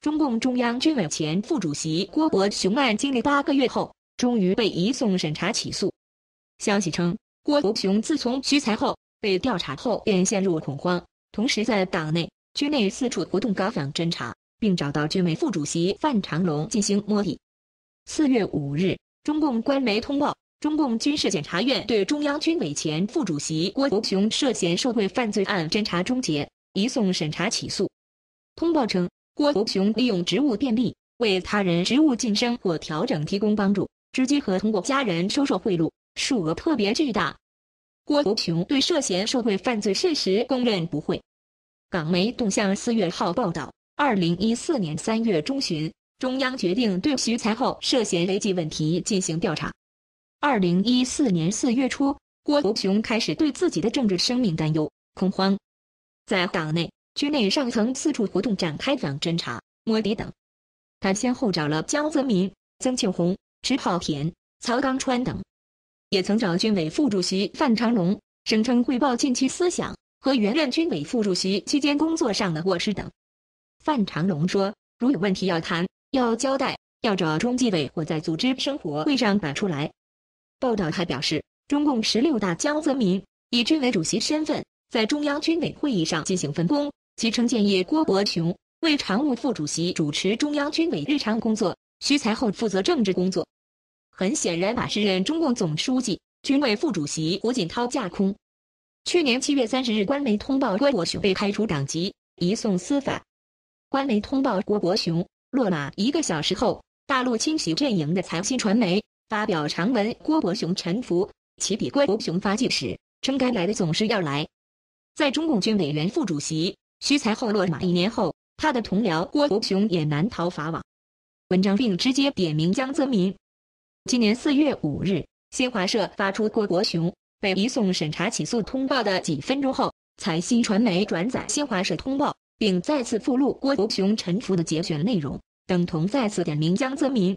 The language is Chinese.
中共中央军委前副主席郭伯雄案经历八个月后，终于被移送审查起诉。消息称，郭伯雄自从徐才后被调查后，便陷入恐慌，同时在党内、军内四处活动高反侦查，并找到军委副主席范长龙进行摸底。四月五日，中共官媒通报，中共军事检察院对中央军委前副主席郭伯雄涉嫌受贿犯罪案侦查终结，移送审查起诉。通报称。郭伯雄利用职务便利，为他人职务晋升或调整提供帮助，直接和通过家人收受贿赂，数额特别巨大。郭伯雄对涉嫌受贿犯罪事实供认不讳。港媒动向四月号报道，二零一四年三月中旬，中央决定对徐才厚涉嫌违纪问题进行调查。二零一四年四月初，郭伯雄开始对自己的政治生命担忧、恐慌，在党内。军内上层四处活动，展开访侦查、摸底等。他先后找了江泽民、曾庆红、迟浩田、曹刚川等，也曾找军委副主席范长龙，声称汇报近期思想和原任军委副主席期间工作上的过失等。范长龙说：“如有问题要谈、要交代，要找中纪委或在组织生活会上摆出来。”报道还表示，中共十六大江泽民以军委主席身份在中央军委会议上进行分工。其称建议郭伯雄为常务副主席主持中央军委日常工作，徐才厚负责政治工作。很显然，把时任中共总书记、军委副主席胡锦涛架空。去年七月三十日，官媒通报郭伯雄被开除党籍，移送司法。官媒通报郭伯雄落马一个小时后，大陆清洗阵营的财新传媒发表长文：郭伯雄臣服，起笔郭伯雄发迹史，称该来的总是要来。在中共军委原副主席。徐才厚落马一年后，他的同僚郭伯雄也难逃法网。文章并直接点名江泽民。今年四月五日，新华社发出郭伯雄被移送审查起诉通报的几分钟后，财新传媒转载新华社通报，并再次附录郭伯雄臣服的节选内容，等同再次点名江泽民。